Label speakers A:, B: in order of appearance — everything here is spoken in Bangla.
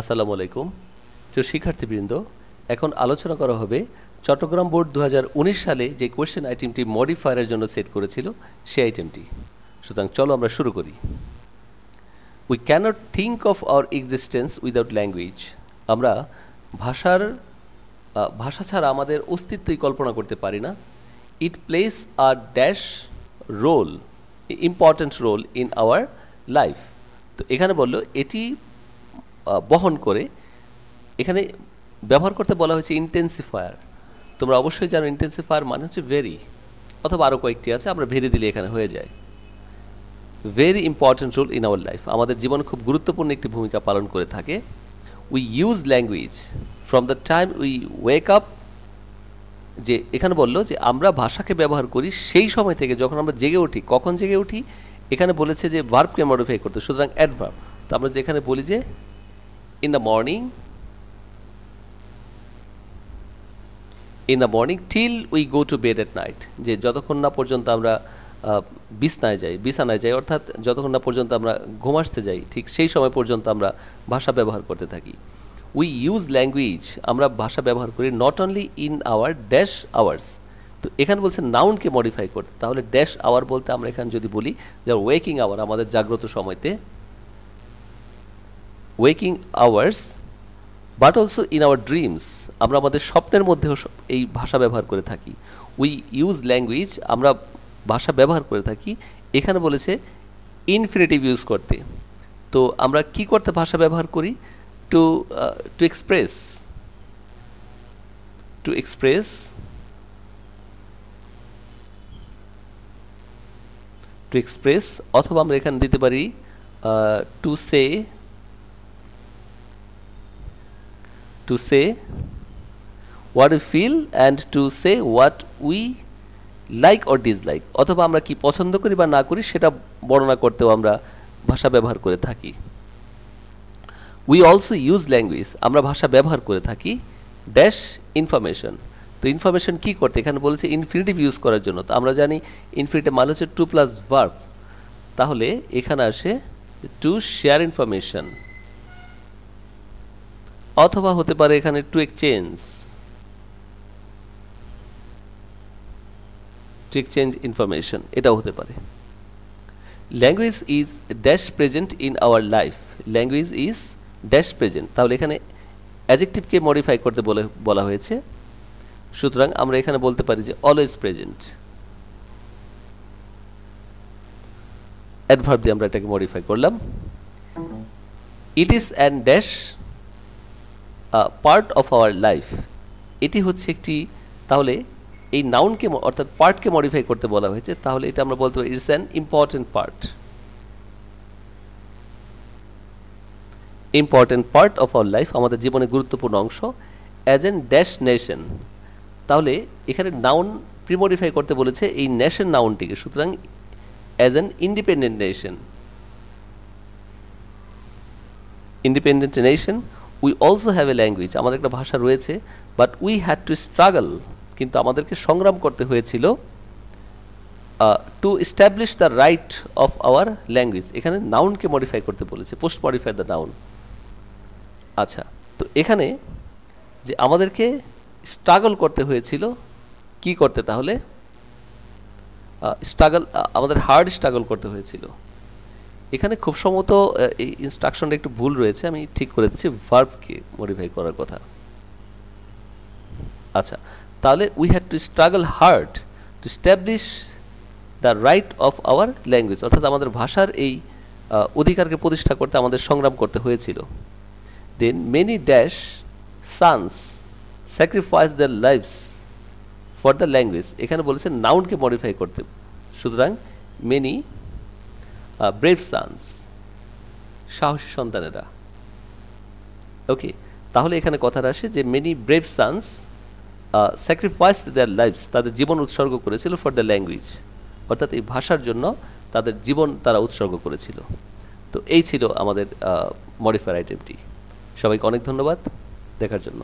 A: আসসালামু আলাইকুম। প্রিয় শিক্ষার্থীবৃন্দ, এখন আলোচনা করা হবে চট্টগ্রাম বোর্ড দু হাজার উনিশ সালে যে কোয়েশ্চেন আইটেমটি মডিফায়ারের জন্য সেট করেছিল, সেই আইটেমটি সুতরাং চলো আমরা শুরু করি। We cannot think of our existence without language আমরা ভাষার ভাষা ছাড়া আমাদের অস্তিত্বই কল্পনা করতে পারি না। It plays a dash role important role in our life তো এখানে বলল, এটি বহন করে, এখানে ব্যবহার করতে বলা হয়েছে ইন্টেন্সিফায়ার তোমরা অবশ্যই জানো ইন্টেন্সিফায়ার মানে হচ্ছে ভেরি অথবা আরও কয়েকটি আছে, আমরা ভেরি দিলে এখানে হয়ে যায়। Very important role in our life আমাদের জীবনে খুব গুরুত্বপূর্ণ একটি ভূমিকা পালন করে থাকে। We use language from the time we wake up যে এখানে বলল যে আমরা ভাষাকে ব্যবহার করি সেই সময় থেকে যখন আমরা জেগে উঠি। কখন জেগে উঠি? এখানে বলেছে যে ভার্বকে মডিফাই করতে, সুতরাং অ্যাডভার্ব তো আমরা যেখানে বলি যে in the morning in the morning till we go to bed at night যে যতক্ষণ না পর্যন্ত আমরা বিছনায় যাই, বিছানায় যাই, অর্থাৎ যতক্ষণ না পর্যন্ত আমরা ঘুম আসতে যাই, ঠিক সেই সময় পর্যন্ত আমরা ভাষা ব্যবহার করতে থাকি। উই ইউজ ল্যাঙ্গুয়েজ আমরা ভাষা ব্যবহার করি not only in our dash hours তো এখানে বলছে নাউনকে মডিফাই করতে। তাহলে ড্যাশ আওয়ার বলতে আমরা এখানে যদি বলি, যে ওয়েকিং আওয়ার আমাদের জাগ্রত সময়তে waking hours but also in our dreams আমরা আমাদের স্বপ্নের মধ্যেও এই ভাষা ব্যবহার করে থাকি। উই ইউজ ল্যাঙ্গুয়েজ আমরা ভাষা ব্যবহার করে থাকি। এখানে বলেছে ইনফিনিটিভ ইউজ করতে। তো আমরা কি করতে ভাষা ব্যবহার করি? To to express to express to express অথবা আমরা এখানে দিতে পারি to say to say what we feel and to say what we like or dislike. অথবা আমরা কি পছন্দ করি বা না করি, সেটা বর্ণনা করতেও আমরা ভাষা ব্যবহার করে থাকি। উই অলসো ইউজ ল্যাঙ্গুয়েজ আমরা ভাষা ব্যবহার করে থাকি ড্যাশ ইনফরমেশন তো ইনফরমেশন কি করতে? এখানে বলেছে ইনফিনিটিভ ইউজ করার জন্য। তো আমরা জানি ইনফিনিটিভ মানে হচ্ছে টু প্লাস ভার্ব তাহলে এখানে আসে টু শেয়ার ইনফরমেশন অথবা হতে পারে এখানে to exchange to exchange information এটাও হতে পারে। Language is dash present in our life language is dash present তাহলে এখানে অ্যাজেক্টিভকে মডিফাই করতে বলে, বলা হয়েছে। সুতরাং আমরা এখানে বলতে পারি যে অলওয়েজ প্রেজেন্ট অ্যাডভার্ব দিয়ে আমরা এটাকে মডিফাই করলাম। It is and dash part of our life এটি হচ্ছে একটি, তাহলে এই নাউনকে অর্থাৎ পার্টকে মডিফাই করতে বলা হয়েছে, তাহলে এটা আমরা বলতে পারি it's an important part important part of our life আমাদের জীবনে গুরুত্বপূর্ণ অংশ অ্যাজ এন ড্যাশ নেশন তাহলে এখানে নাউন প্রিমডিফাই করতে বলেছে এই নেশন নাউনটিকে সুতরাং as an independent nation independent nation we also have a language আমাদের একটা ভাষা রয়েছে but we had to struggle কিন্তু আমাদেরকে সংগ্রাম করতে হয়েছিল to establish the right of our language এখানে নাউনকে মডিফাই করতে বলেছে পোস্ট মডিফাই দ্য নাউন আচ্ছা তো এখানে যে আমাদেরকে স্ট্রাগল করতে হয়েছিল, কি করতে তাহলে? স্ট্রাগল আমাদের হার্ড স্ট্রাগল করতে হয়েছিল। এখানে খুব সম্ভবত এই ইনস্ট্রাকশনটা একটু ভুল রয়েছে, আমি ঠিক করে দিচ্ছি ভার্বকে মডিফাই করার কথা। আচ্ছা তাহলে we had to struggle hard to establish the right of our language অর্থাৎ আমাদের ভাষার এই অধিকারকে প্রতিষ্ঠা করতে, আমাদের সংগ্রাম করতে হয়েছিল। Then many dash sons sacrifice the lives for the language এখানে বলেছে নাউনকে মডিফাই করতে। সুতরাং মেনি ব্রেভ সানস সাহসী সন্তানেরা। ওকে তাহলে এখানে কথাটা আসে যে many brave sons sacrifice their lives তাদের জীবন উৎসর্গ করেছিল ফর দ্য ল্যাঙ্গুয়েজ অর্থাৎ এই ভাষার জন্য তাদের জীবন তারা উৎসর্গ করেছিল। তো এই ছিল আমাদের মডিফায়ার আইটেমটি সবাইকে অনেক ধন্যবাদ। দেখার জন্য।